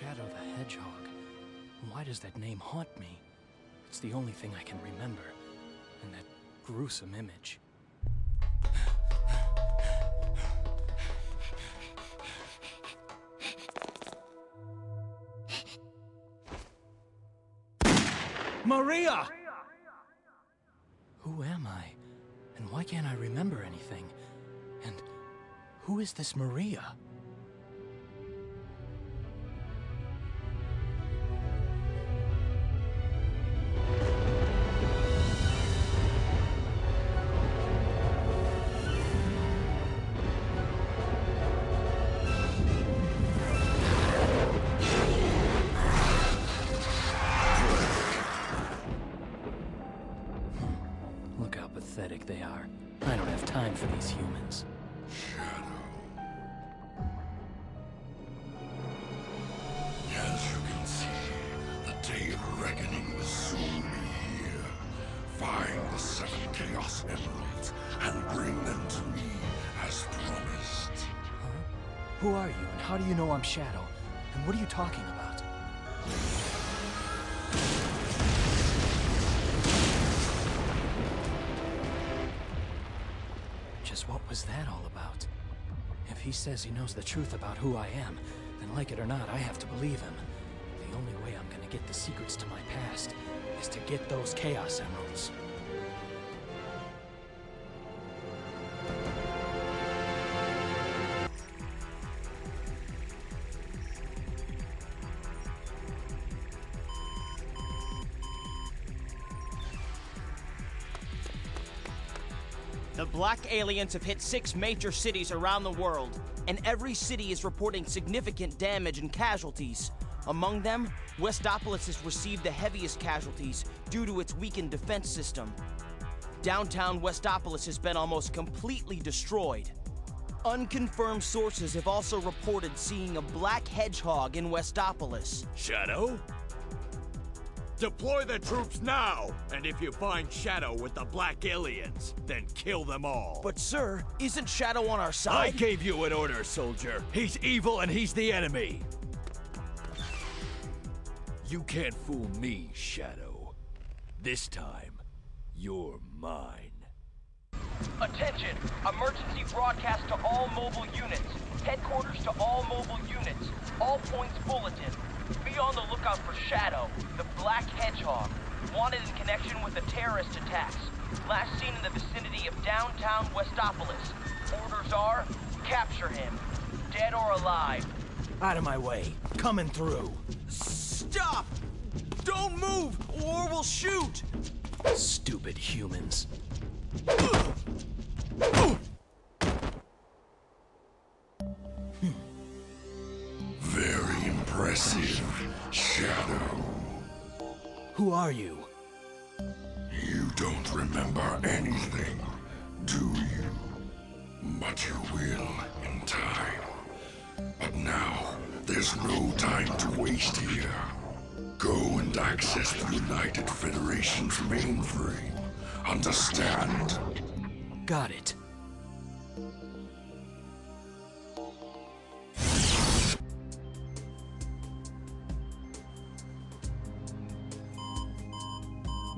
Shadow the Hedgehog. Why does that name haunt me? It's the only thing I can remember. And that gruesome image. Maria! Who am I? And why can't I remember anything? And who is this Maria? Seven Chaos Emeralds and bring them to me as promised. Who are you, and how do you know I'm Shadow? And what are you talking about? Just what was that all about? If he says he knows the truth about who I am, then like it or not, I have to believe him. The only way I'm gonna get the secrets to my past is to get those Chaos Emeralds. The Black Aliens have hit six major cities around the world, and every city is reporting significant damage and casualties. Among them, Westopolis has received the heaviest casualties due to its weakened defense system. Downtown Westopolis has been almost completely destroyed. Unconfirmed sources have also reported seeing a black hedgehog in Westopolis. Shadow? Deploy the troops now! And if you find Shadow with the Black Aliens, then kill them all. But, sir, isn't Shadow on our side? I gave you an order, soldier. He's evil and he's the enemy. You can't fool me, Shadow. This time, you're mine. Attention! Emergency broadcast to all mobile units. Headquarters to all mobile units. All points bulletin. Be on the lookout for Shadow, the Black Hedgehog. Wanted in connection with the terrorist attacks. Last seen in the vicinity of downtown Westopolis. Orders are, capture him. Dead or alive. Out of my way. Coming through. Stop! Don't move, or we'll shoot! Stupid humans. Shadow. Who are you? You don't remember anything, do you? But you will in time. But now, there's no time to waste here. Go and access the United Federation's mainframe. Understand? Got it.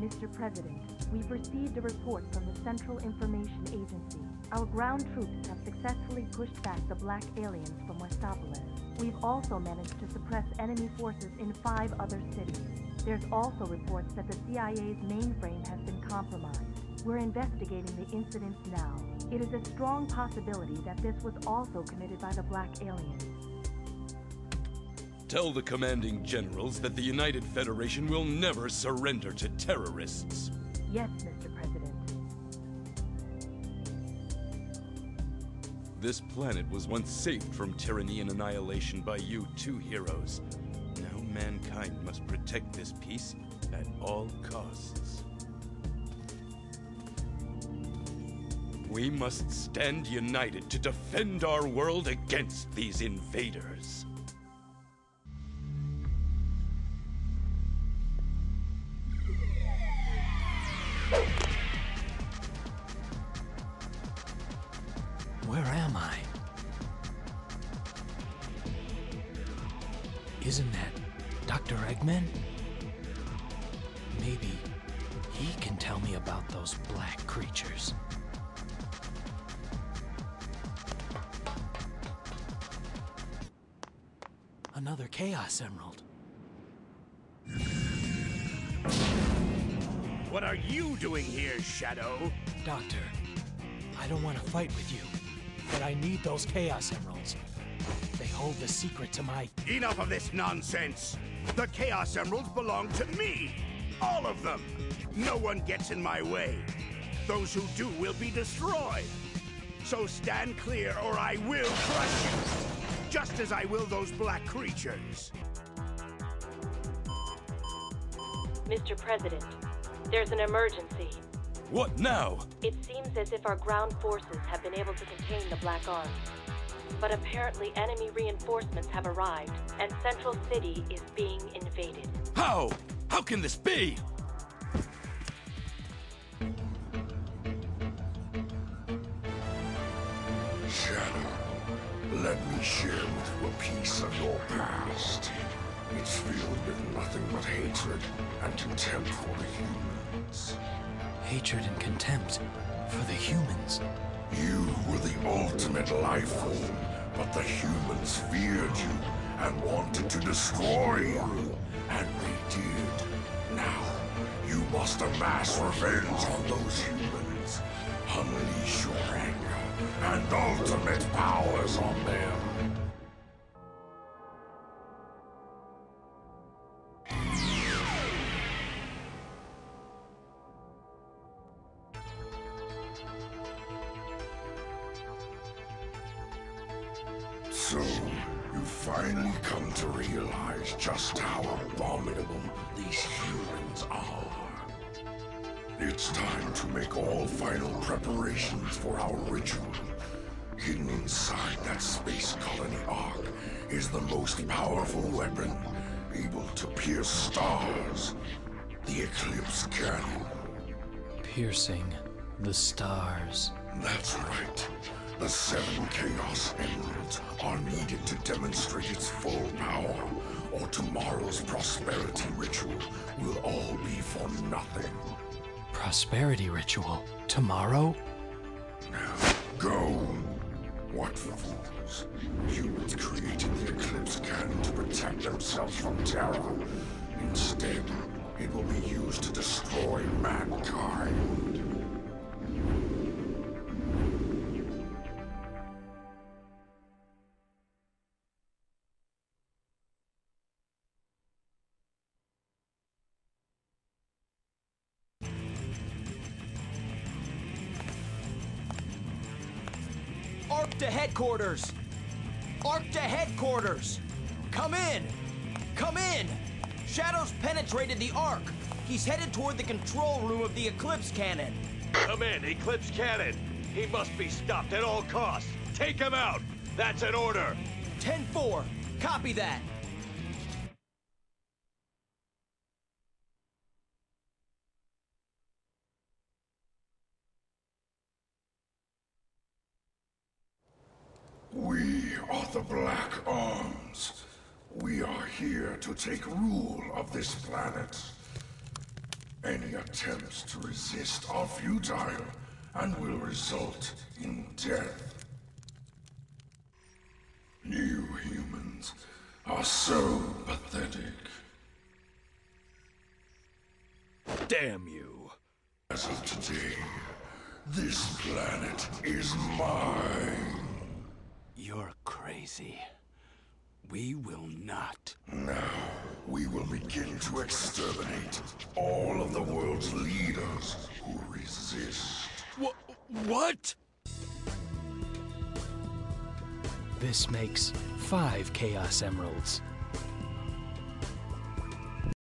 Mr. President, we've received a report from the Central Information Agency. Our ground troops have successfully pushed back the Black Aliens from Westopolis. We've also managed to suppress enemy forces in five other cities. There's also reports that the CIA's mainframe has been compromised. We're investigating the incidents now. It is a strong possibility that this was also committed by the Black Aliens. Tell the commanding generals that the United Federation will never surrender to terrorists. Yes, Mr. President. This planet was once saved from tyranny and annihilation by you two heroes. Now mankind must protect this peace at all costs. We must stand united to defend our world against these invaders. Isn't that Dr. Eggman? Maybe he can tell me about those black creatures. Another Chaos Emerald. What are you doing here, Shadow? Doctor, I don't want to fight with you, but I need those Chaos Emeralds. They hold the secret to my... Enough of this nonsense! The Chaos Emeralds belong to me! All of them! No one gets in my way. Those who do will be destroyed. So stand clear or I will crush you! Just as I will those black creatures. Mr. President, there's an emergency. What now? It seems as if our ground forces have been able to contain the Black Arms. But apparently enemy reinforcements have arrived, and Central City is being invaded. How? How can this be? Shadow, let me share with you a piece of your past. It's filled with nothing but hatred and contempt for the humans. Hatred and contempt for the humans. You were the ultimate life form, but the humans feared you and wanted to destroy you. And they did. Now, you must amass revenge on those humans. Unleash your anger and ultimate powers on them. So, you finally come to realize just how abominable these humans are. It's time to make all final preparations for our ritual. Hidden inside that space colony ark is the most powerful weapon, able to pierce stars. The Eclipse Cannon. Piercing the stars. That's right. The seven Chaos Emeralds are needed to demonstrate its full power, or tomorrow's prosperity ritual will all be for nothing. Prosperity ritual. Tomorrow? Now, go! What fools. Humans created the Eclipse Cannon to protect themselves from terror. Instead, it will be used to destroy mankind. To headquarters! ARK to headquarters! Come in! Come in! Shadow's penetrated the ARK. He's headed toward the control room of the Eclipse Cannon. Come in, Eclipse Cannon. He must be stopped at all costs. Take him out. That's an order. 10-4. Copy that. Are the Black Arms. We are here to take rule of this planet. Any attempts to resist are futile and will result in death. You humans are so pathetic. Damn you. As of today, this planet is mine. You're crazy. We will not. Now, we will begin to exterminate all of the world's leaders who resist. What? What? This makes five Chaos Emeralds.